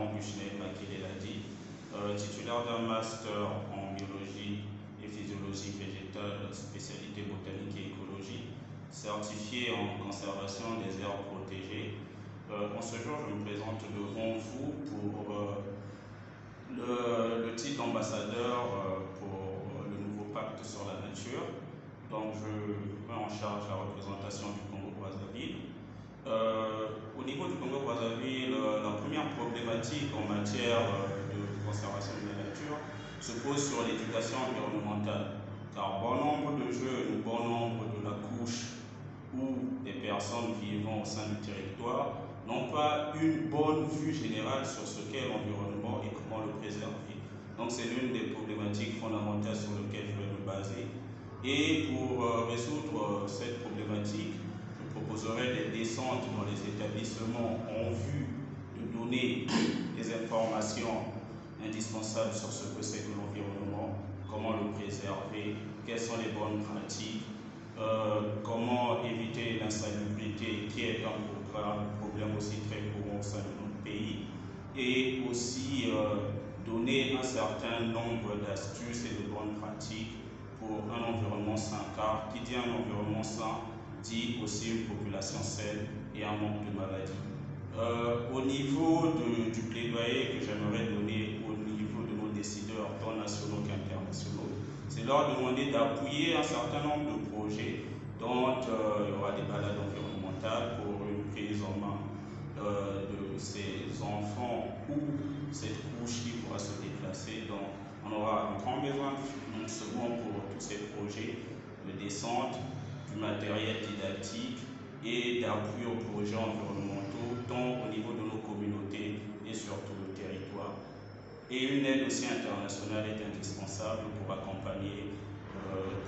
Aaron Buchenet, Makile l'a dit, euh, titulaire d'un master en biologie et physiologie végétale, spécialité botanique et écologie, certifié en conservation des aires protégées. Euh, en ce jour, je me présente devant vous pour euh, le, titre d'ambassadeur pour le nouveau pacte sur la nature. Donc, je prends en charge la représentation du Congo-Brazzaville. au en matière de conservation de la nature se pose sur l'éducation environnementale. Car bon nombre de jeunes, bon nombre de la couche ou des personnes vivant au sein du territoire n'ont pas une bonne vue générale sur ce qu'est l'environnement et comment le préserver. Donc c'est l'une des problématiques fondamentales sur lesquelles je vais me baser. Et pour euh, résoudre euh, cette problématique, je proposerai des descentes dans les établissements en vue donner des informations indispensables sur ce que c'est que l'environnement, comment le préserver, quelles sont les bonnes pratiques, euh, comment éviter l'insalubrité qui est un problème aussi très courant au sein de notre pays et aussi euh, donner un certain nombre d'astuces et de bonnes pratiques pour un environnement sain car qui dit un environnement sain dit aussi une population saine et un manque de maladies. Euh, au niveau que j'aimerais donner au niveau de nos décideurs, tant nationaux qu'internationaux, c'est leur demander d'appuyer un certain nombre de projets dont euh, il y aura des balades environnementales pour une prise en main euh, de ces enfants ou cette couche qui pourra se déplacer. Donc, on aura un grand besoin de financement pour tous ces projets de descente, du matériel didactique et d'appui aux projets environnementaux, tant au niveau de nos communautés et surtout le territoire. Et une aide aussi internationale est indispensable pour accompagner euh,